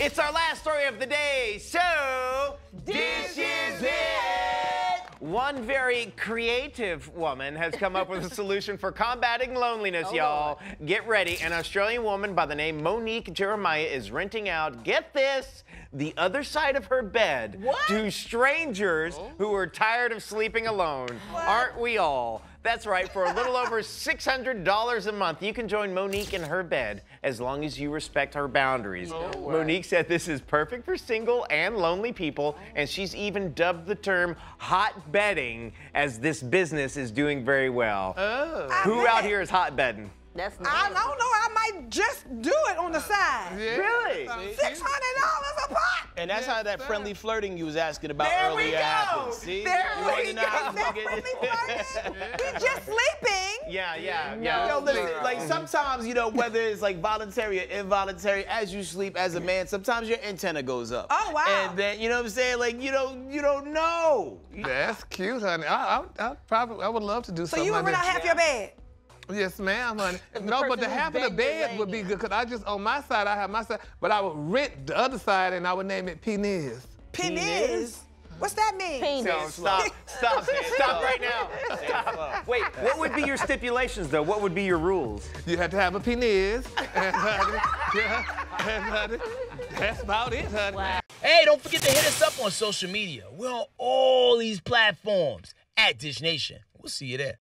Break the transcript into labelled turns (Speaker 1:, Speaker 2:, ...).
Speaker 1: It's our last story of the day, so this is it. One very creative woman has come up with a solution for combating loneliness,
Speaker 2: Oh,
Speaker 1: y'all. Get ready. An Australian woman by the name Monique Jeremiah is renting out, get this, the other side of her bed
Speaker 2: What?
Speaker 1: to strangers oh. who are tired of sleeping alone. Aren't we all? That's right. For a little over $600 a month, you can join Monique in her bed as long as you respect her boundaries. Monique said this is perfect for single and lonely people, and she's even dubbed the term hot bedding as this business is doing very well. Oh. Who out here is hot bedding?
Speaker 2: That's
Speaker 3: I don't know. I might just do it on the side.
Speaker 1: Really?
Speaker 3: Six hundred dollars a pop.
Speaker 4: And that's how that friendly flirting you was asking about
Speaker 1: There we
Speaker 4: earlier
Speaker 1: go.
Speaker 4: happens. See?
Speaker 1: There
Speaker 4: You
Speaker 1: we
Speaker 4: wanna know how
Speaker 1: go.
Speaker 4: to
Speaker 3: That
Speaker 4: get-
Speaker 3: friendly flirting. We just sleeping.
Speaker 1: Yeah, yeah, yeah.
Speaker 4: Yo, listen, like sometimes, you know, whether it's like voluntary or involuntary, as you sleep as a man, sometimes your antenna goes up.
Speaker 3: Oh, wow.
Speaker 4: And then, you know what I'm saying? Like, you don't, you don't know.
Speaker 5: That's cute, honey. I, I, I probably, I would love to do
Speaker 3: So
Speaker 5: something
Speaker 3: you
Speaker 5: like
Speaker 3: would rent out
Speaker 5: that.
Speaker 3: half your bed.
Speaker 5: Yes, ma'am, honey.
Speaker 2: the
Speaker 5: no, but the half of the
Speaker 2: bed you're
Speaker 5: would be good because I just on my side I have my side, but I would rent the other side and I would name it Penis.
Speaker 3: Penis. What's that mean?
Speaker 2: Penis.
Speaker 1: No, stop, stop, stop right now. Stop. Wait, what would be your stipulations though? What would be your rules?
Speaker 5: You have to have a penis. and, honey, yeah, and, honey, that's about it, honey. Wow.
Speaker 6: Hey, don't forget to hit us up on social media. We're on all these platforms at Dish Nation. We'll see you there.